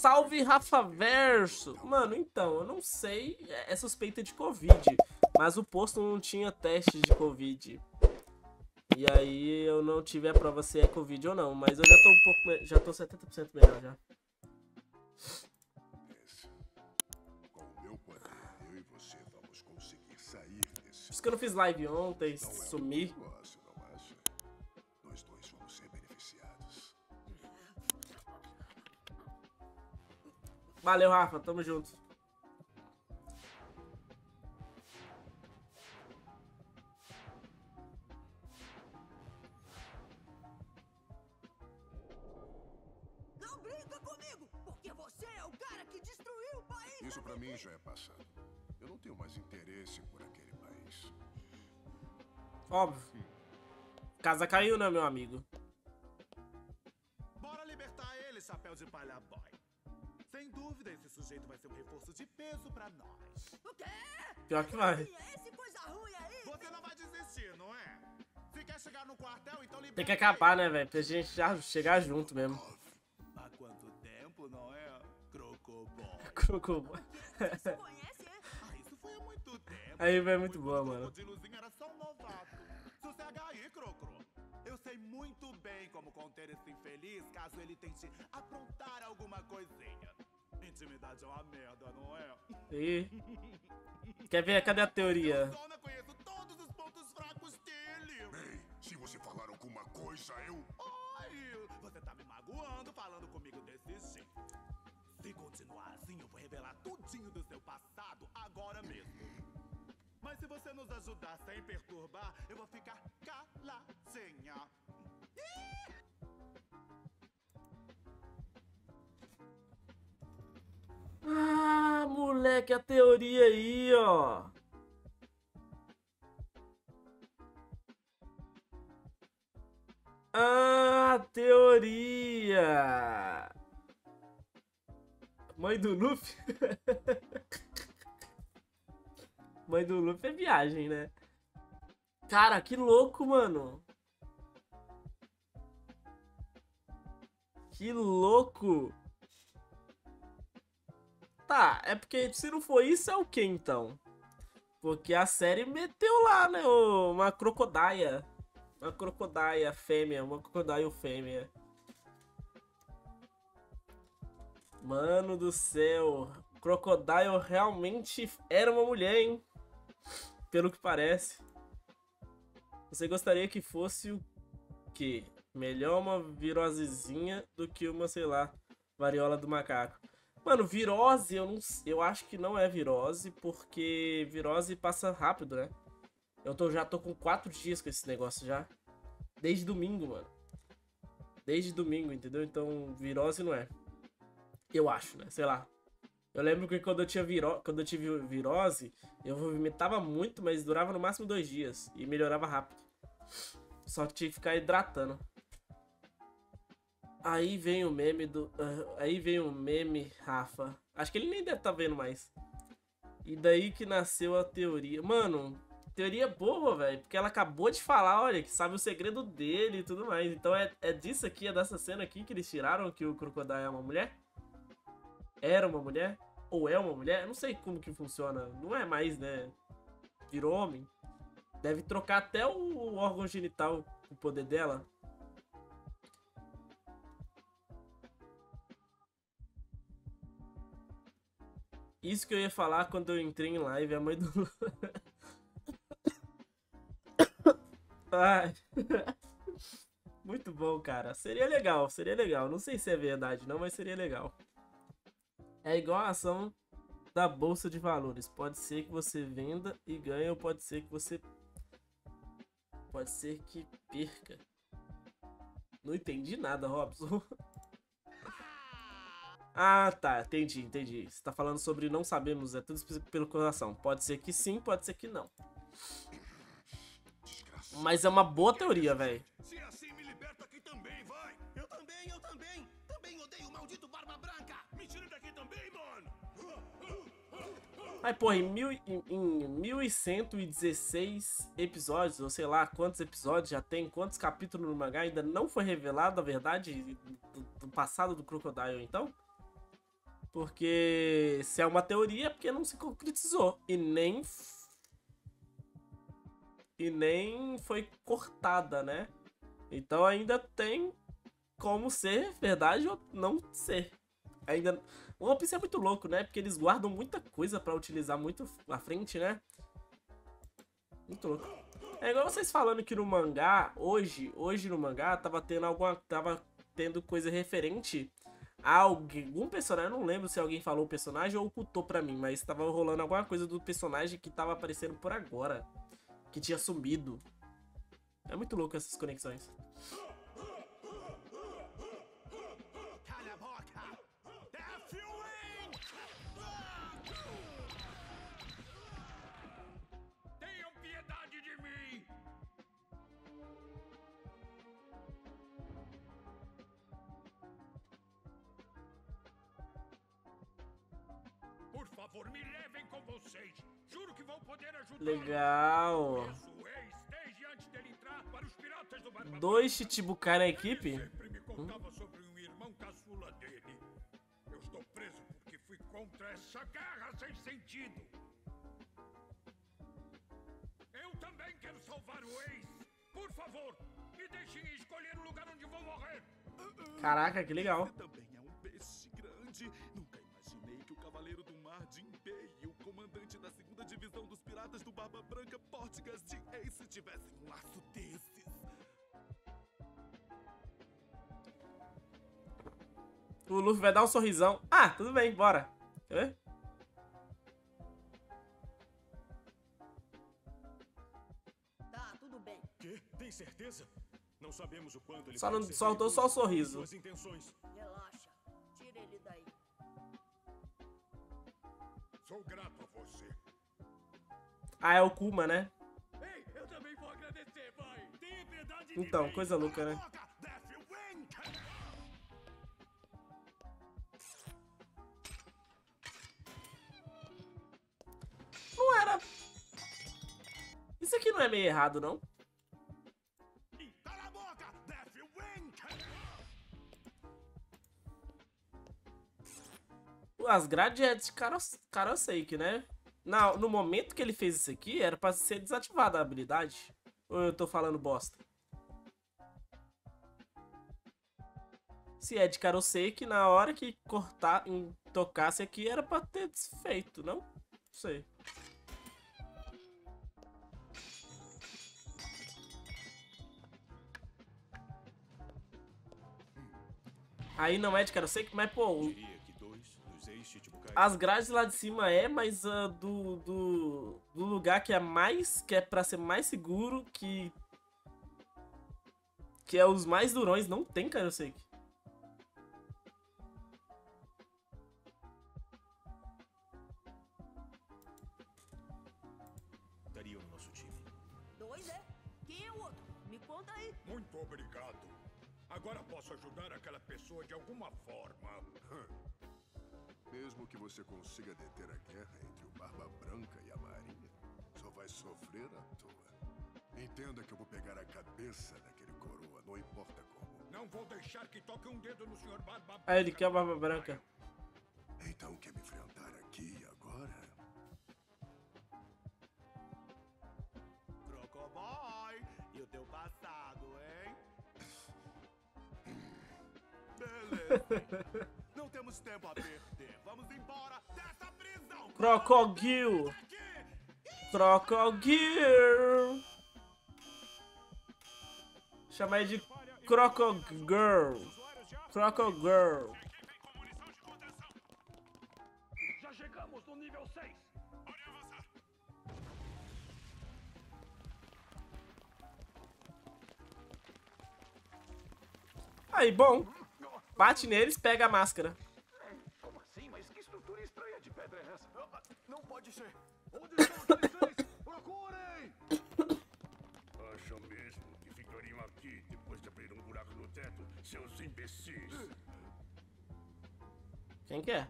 Salve Rafa Verso! Mano, então, eu não sei, é suspeita de Covid, mas o posto não tinha teste de Covid. E aí eu não tive a prova se é Covid ou não, mas eu já tô um pouco, já tô 70% melhor já. Por isso que eu não fiz live ontem, sumi. Valeu, Rafa. Tamo junto. Não brinca comigo, porque você é o cara que destruiu o país. Isso pra mim já é passado. Eu não tenho mais interesse por aquele país. Óbvio. Casa caiu, né, meu amigo? Bora libertar ele, chapéu de palha boy. Sem dúvida, esse sujeito vai ser um reforço de peso pra nós. O quê? Pior que vai. Esse coisa ruim aí. Você não vai desistir, não é? Se quer chegar no quartel, então liberta Tem que acabar, né, velho? Pra gente já chegar junto mesmo. Há quanto tempo, não é? Crocobol. Crocobol. Você conhece, é? Ah, isso foi há muito tempo. Aí, velho, é muito boa, mano. O crocodilozinho era só um novato. Sossega aí, Crocro. Eu sei muito bem como conter esse infeliz caso ele tente aprontar alguma coisinha. Intimidade é uma merda, não é? E... Quer ver? Cadê a teoria? Zona conheço todos os pontos fracos dele. Ei, se você falar alguma coisa, eu. Ai, você tá me magoando falando comigo desse jeito. Se continuar assim, eu vou revelar tudinho do seu passado agora mesmo. Mas se você nos ajudar sem perturbar, eu vou ficar caladinha. Ah, moleque, a teoria aí, ó. Ah, teoria. Mãe do Luffy? Mãe do Luffy é viagem, né? Cara, que louco, mano. Que louco. Tá, é porque se não for isso, é o que então? Porque a série meteu lá, né? Uma crocodile. Uma crocodile fêmea, uma crocodile fêmea. Mano do céu. Crocodile realmente era uma mulher, hein? Pelo que parece. Você gostaria que fosse o quê? Melhor uma virosezinha do que uma, sei lá, variola do macaco. Mano, virose, eu, não, eu acho que não é virose, porque virose passa rápido, né? Eu tô, já tô com quatro dias com esse negócio já. Desde domingo, mano. Desde domingo, entendeu? Então, virose não é. Eu acho, né? Sei lá. Eu lembro que quando eu, tinha viro... quando eu tive virose, eu vomitava muito, mas durava no máximo dois dias. E melhorava rápido. Só que tinha que ficar hidratando. Aí vem o meme do. Uh, aí vem o meme, Rafa. Acho que ele nem deve estar tá vendo mais. E daí que nasceu a teoria. Mano, teoria boa, velho. Porque ela acabou de falar, olha, que sabe o segredo dele e tudo mais. Então é, é disso aqui, é dessa cena aqui que eles tiraram que o Crocodile é uma mulher? Era uma mulher? Ou é uma mulher? Não sei como que funciona. Não é mais, né? Virou homem. Deve trocar até o órgão genital, o poder dela. Isso que eu ia falar quando eu entrei em live, a mãe do. Ai. Muito bom, cara. Seria legal, seria legal. Não sei se é verdade, não, mas seria legal. É igual a ação da bolsa de valores. Pode ser que você venda e ganhe, ou pode ser que você. Pode ser que perca. Não entendi nada, Robson. Ah, tá. Entendi, entendi. Você tá falando sobre não sabemos, é tudo pelo coração. Pode ser que sim, pode ser que não. Mas é uma boa teoria, velho. Se assim me liberta aqui também, vai! Eu também, eu também! Também odeio o maldito Barba Branca! Me tira daqui também, mano! Mas, porra, em, mil, em, em 1116 episódios, ou sei lá quantos episódios já tem, quantos capítulos no mangá, ainda não foi revelado a verdade do, do passado do Crocodile, então? Porque se é uma teoria, é porque não se concretizou. E nem. E nem foi cortada, né? Então ainda tem como ser verdade ou não ser. Ainda. O One Piece é muito louco, né? Porque eles guardam muita coisa pra utilizar muito à frente, né? Muito louco. É igual vocês falando que no mangá, hoje, hoje no mangá, tava tendo alguma. Tava tendo coisa referente algum personagem, eu não lembro se alguém falou o personagem ou ocultou pra mim, mas tava rolando alguma coisa do personagem que tava aparecendo por agora. Que tinha sumido. É muito louco essas conexões. Favor, me levem com vocês! Juro que vão poder ajudar! Legal. Isso, ex, desde antes dele entrar para os piratas do Barba Dois Chichibukai na equipe? Ele sempre me contava sobre um irmão caçula dele. Eu estou preso porque fui contra essa guerra sem sentido. Eu também quero salvar o ex. Por favor, me deixem escolher o lugar onde vou morrer. Caraca, que legal. Piratas do Barba Branca, Portigas de Ace, tivessem um laço desses. O Luffy vai dar um sorrisão. Ah, tudo bem, bora. Quer ver? Tá, tudo bem. Quê? Tem certeza? Não sabemos o quanto ele Só não- ser soltou só o sorriso. Relaxa. Tira ele daí. Sou grato a você. Ah, é o Kuma, né? Ei, eu também vou agradecer, pai. Tenha piedade de Então, coisa louca, né? Não era. Isso aqui não é meio errado, não? As grades é de Karos- Karoseki, né? Na, no momento que ele fez isso aqui, era pra ser desativada a habilidade. Ou eu tô falando bosta? Se é de Karoseki, na hora que cortar, em- tocasse aqui, era pra ter desfeito, não? Não sei. Aí não é de mas pô, o- Diria que dos ex-Chichibukais as grades lá de cima é, mas ah, do, do, do lugar que é mais. que é pra ser mais seguro, que. que é os mais durões, não tem Karoseki. estariam sofrer à toa. Entenda que eu vou pegar a cabeça daquele coroa, não importa como. Não vou deixar que toque um dedo no Sr. Barba Ah, ele quer a barba branca. Então quer me enfrentar aqui e agora? Crocoboy, e o teu passado, hein? Beleza. Não temos tempo a perder. Vamos embora dessa prisão. Crocodile! Aqui. Crocodile! Chama ele de Crocogirl. Crocogirl. Já chegamos no nível 6. Aí, bom. Bate neles, pega a máscara. Como assim? Mas que estrutura estranha de pedra é essa? Não pode ser. Onde estão seis? Procurem! Acham mesmo que ficariam aqui depois de abrir um buraco no teto, seus imbecis? Quem que é?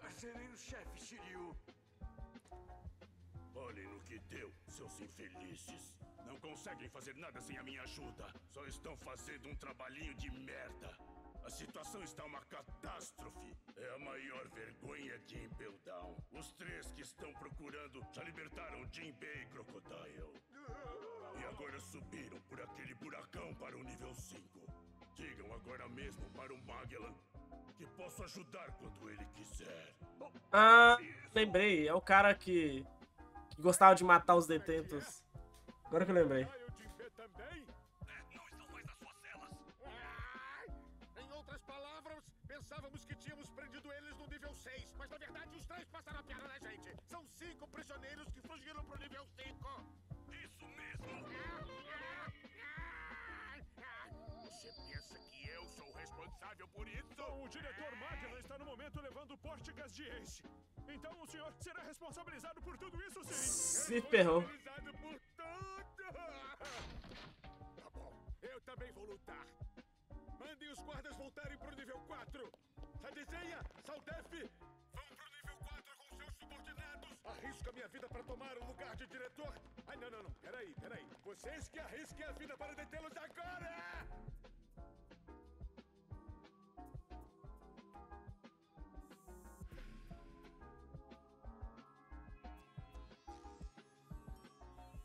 Carcereiro-chefe Shiryu. Olhem no que deu, seus infelizes. Não conseguem fazer nada sem a minha ajuda. Só estão fazendo um trabalhinho de merda. A situação está uma catástrofe. É a maior vergonha de Impel Down. Os três que estão procurando já libertaram Jinbei e Crocodile. E agora subiram por aquele buracão para o nível 5. Digam agora mesmo para o Magellan que posso ajudar quando ele quiser. Ah, lembrei. É o cara que, que gostava de matar os detentos. Agora que eu lembrei. Ah, eu te ver também? Não estão mais nas suas celas. Ai! Em outras palavras, pensávamos que tínhamos prendido eles no nível 6, mas na verdade os três passaram a piada na gente. São cinco prisioneiros que fugiram pro nível 5. Isso mesmo. Você pensa que eu sou o responsável por isso? Bom, o diretor Magellan está no momento levando Portigas de Ace. Então o senhor será responsabilizado por tudo isso, sim. Se ferrou. Lutar. Mandem os guardas voltarem pro nível 4. Sadizeia, Saldef, vão pro nível 4 com seus subordinados. Arrisco a minha vida para tomar o lugar de diretor? Ai, não, não, não. Peraí, peraí. Vocês que arrisquem a vida para detê-los agora!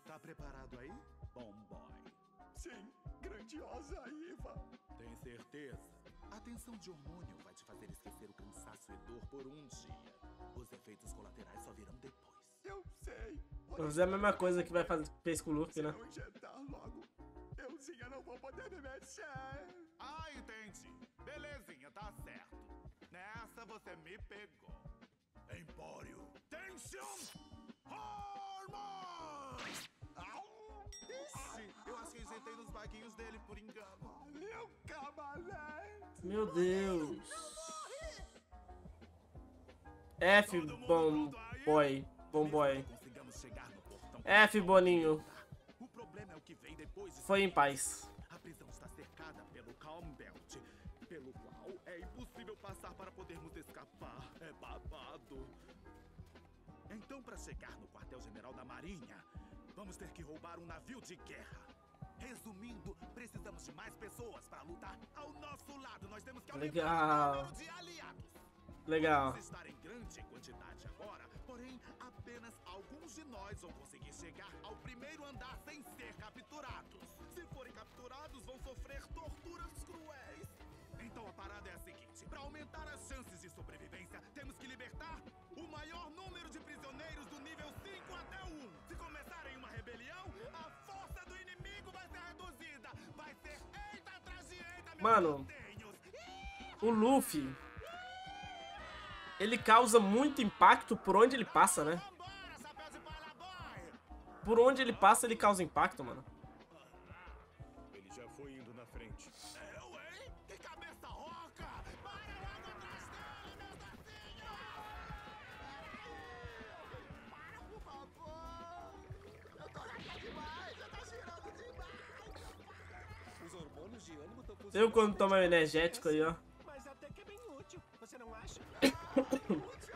Tá preparado aí? Bom boy. Sim, grandiosa Iva. Tem certeza? A tensão de hormônio vai te fazer esquecer o cansaço e dor por um dia. Os efeitos colaterais só virão depois. Eu sei. Vou fazer a mesma coisa que vai fazer, fez com o Luffy, né? não injetar logo, euzinha não vou poder me mexer. Ah, entendi. Belezinha, tá certo. Nessa você me pegou. Empório. Tension! Hormone! Injetei nos baguinhos dele por engano. Valeu, camalete. Meu Deus. F, bom boy. Bom boy. F, Boninho. O problema é o que vem depois de Foi em paz. A prisão está cercada pelo Calm Belt, pelo qual é impossível passar para podermos escapar. É babado. Então, para chegar no quartel-general da Marinha, vamos ter que roubar um navio de guerra. Resumindo, precisamos de mais pessoas para lutar ao nosso lado. Nós temos que aumentar Legal. o número de aliados. Legal. Vamos estar em grande quantidade agora, porém, apenas alguns de nós vão conseguir chegar ao primeiro andar sem ser capturados. Se forem capturados, vão sofrer torturas cruéis. Então a parada é a seguinte: para aumentar as chances de sobrevivência, temos que libertar Mano. O Luffy, ele causa muito impacto por onde ele passa, né? Por onde ele passa, ele causa impacto, mano. Ele já foi indo na frente. Eu quando tomo energético aí, ó. Mas até que é bem útil, você não acha?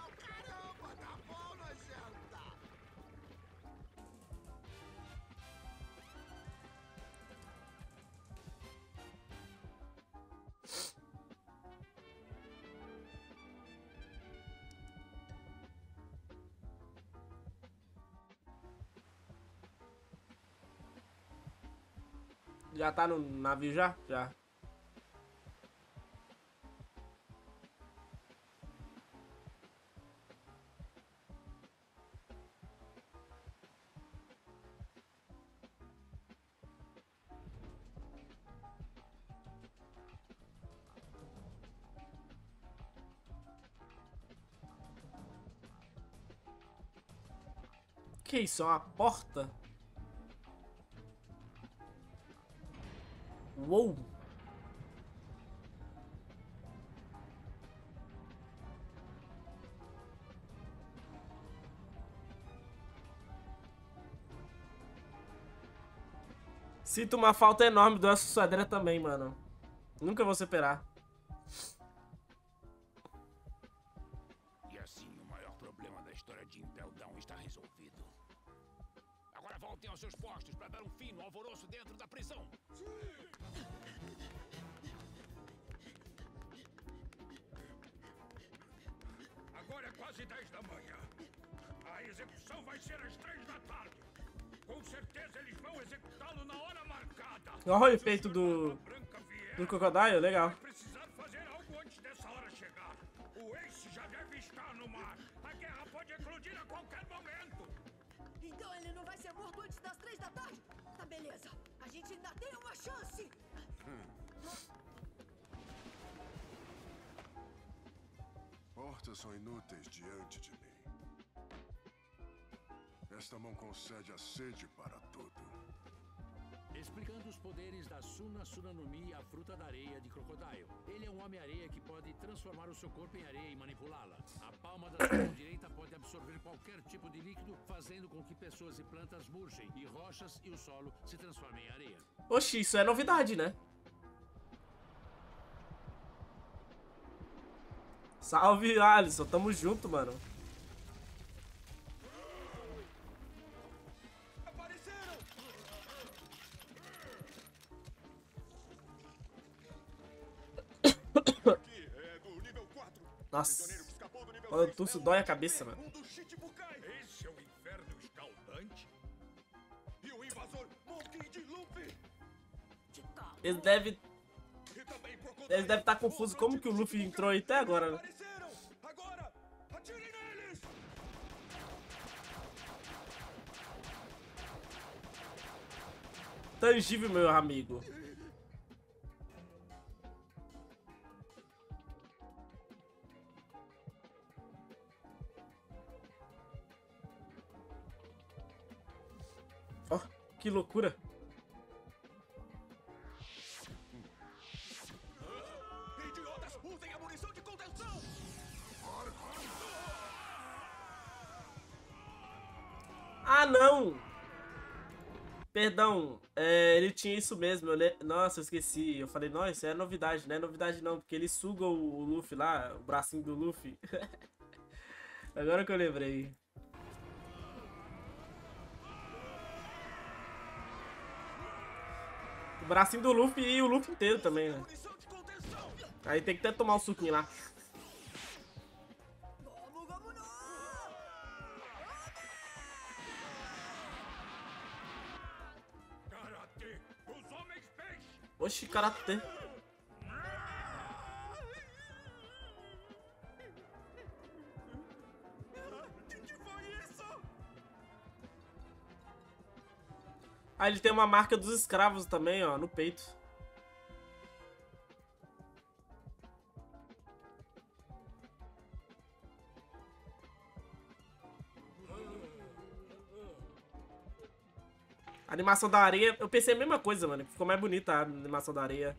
Já tá no navio já? Já. Que isso? É uma porta? Uou! Sinto uma falta enorme do Elcio Suadera também, mano. Nunca vou superar. Voltem aos seus postos para dar um fim no alvoroço dentro da prisão. Agora é quase 10 da manhã. A execução vai ser às 3 da tarde. Com certeza eles vão executá-lo na hora marcada. Olha o efeito do, do Crocodile, legal. Tarde? Tá beleza. A gente ainda tem uma chance. Portas são inúteis diante de mim. Esta mão concede a sede para tudo. Explicando os poderes da Suna Sunanomi, a fruta da areia de Crocodile. Ele é um Homem-Areia que pode transformar o seu corpo em areia e manipulá-la. A palma da sua mão direita pode absorver qualquer tipo de líquido, fazendo com que pessoas e plantas murchem, e rochas e o solo se transformem em areia. Oxi, isso é novidade, né? Salve, Alisson. Tamo junto, mano. Nossa. Quando eu 6 tuço, dói a cabeça, mano. Esse é o inferno escaldante? E o invasor Monkey de Luffy. Eles devem também Crocodile. eles devem estar confusos como que o Luffy entrou aí até agora, né? Tangível, meu amigo. Loucura. Idiotas, usem a munição de contenção! Ah, não! Perdão, é, ele tinha isso mesmo. eu le- Nossa, eu esqueci. Eu falei, nossa, isso é novidade, não é novidade não, porque ele suga o, o Luffy lá, o bracinho do Luffy. Agora que eu lembrei. O bracinho do Luffy e o Luffy inteiro também, né? Aí tem que até tomar um suquinho lá. Oxi, karatê. Ah, ele tem uma marca dos escravos também, ó, no peito. A animação da areia, eu pensei a mesma coisa, mano. Ficou mais bonita a animação da areia.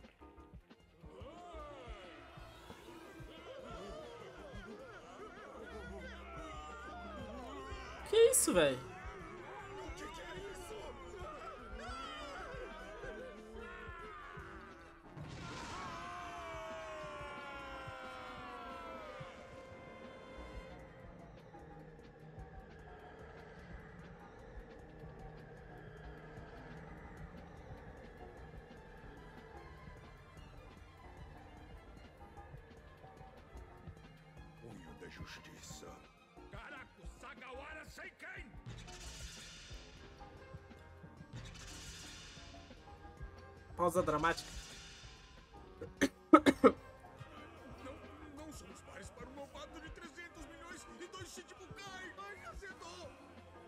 Que isso, velho? Da Justiça. Caraca, Sagawara Seiken! Pausa dramática. Não, não somos pares para um novato de 300 milhões e dois Shichibukai! Ai, azedou!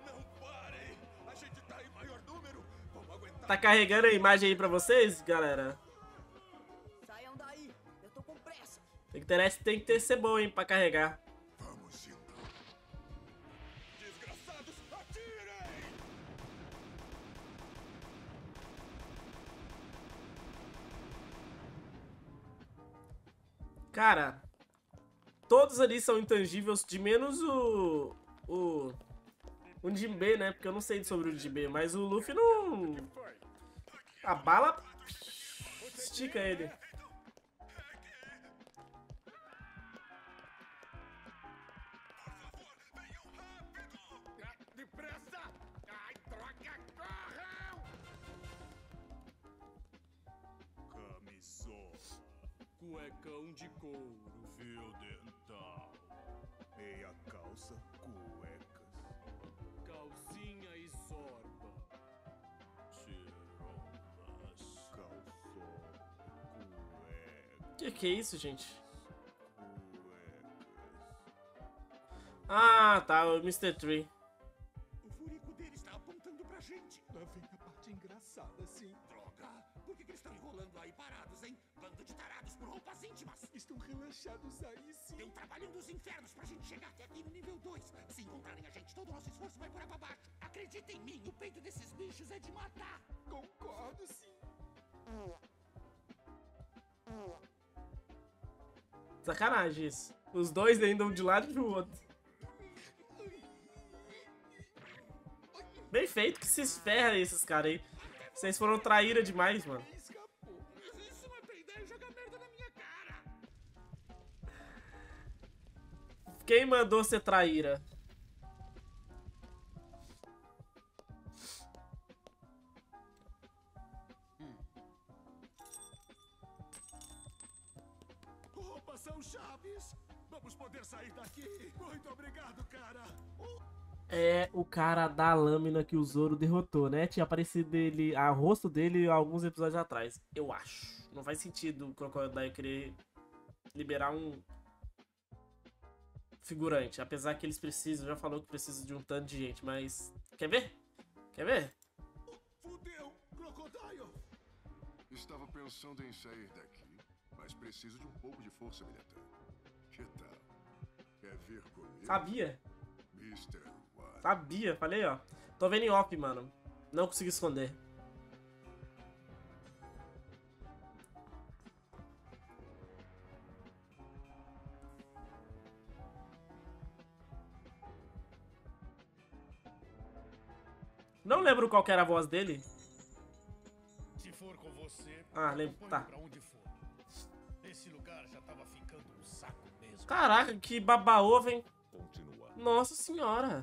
Não parem! A gente tá em maior número! Vamos aguentar! Tá carregando a imagem aí pra vocês, galera? Saiam daí. Eu tô com pressa. A internet tem que ter ser bom, hein, pra carregar. Cara, todos ali são intangíveis, de menos o. O. O Jinbe, né? Porque eu não sei sobre o Jinbe, mas o Luffy não. A bala. Estica ele. Cuecão de couro. Fio dental. Meia calça, cuecas. Calcinha e sorba. Tirolas. Calçou. Cuecas. Que que é isso, gente? Cuecas. Ah, tá, o Mr. Tree. O furico dele está apontando pra gente. Lá vem a parte engraçada, sim. Que, eles estão enrolando aí parados, hein? Bando de tarados por roupas íntimas. Estão relaxados aí, sim. Tem um trabalho dos infernos pra gente chegar até aqui no nível 2. Se encontrarem a gente, todo o nosso esforço vai por água abaixo. Acredita em mim, o peito desses bichos é de matar. Concordo, sim. Sacanagem isso. Os dois ainda um de lado e do outro. Bem feito que se esferra esses caras aí. Vocês foram traíra demais, mano. Quem mandou ser traíra? Roupas são chaves. Vamos poder sair daqui. Muito obrigado, cara. É o cara da lâmina que o Zoro derrotou, né? Tinha aparecido ele, a rosto dele alguns episódios atrás. Eu acho. Não faz sentido o Crocodile querer liberar um figurante. Apesar que eles precisam, já falou que precisa de um tanto de gente, mas. Quer ver? Quer ver? Fudeu, Crocodile. Estava pensando em sair daqui, mas preciso de um pouco de força militar. Que tal? Quer vir comigo? Sabia? Sabia, falei, ó. Tô vendo em off, mano. Não consegui esconder. Não lembro qual que era a voz dele. Se for com você, Ah, lembro. Tá. pra onde for. Esse lugar já tava ficando um saco mesmo. Caraca, que baba-ovo, hein? Continua. Nossa senhora.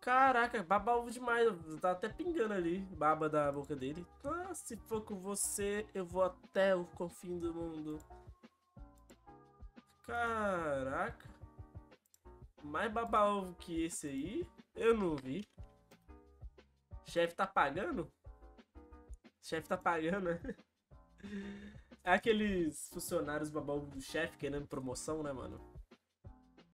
Caraca, baba ovo demais. Tá até pingando ali, baba da boca dele. Ah, se for com você, eu vou até o confim do mundo. Caraca. Mais baba ovo que esse aí, eu não vi. Chefe tá pagando? Chefe tá pagando, né? É aqueles funcionários baba ovo do chefe querendo promoção, né, mano?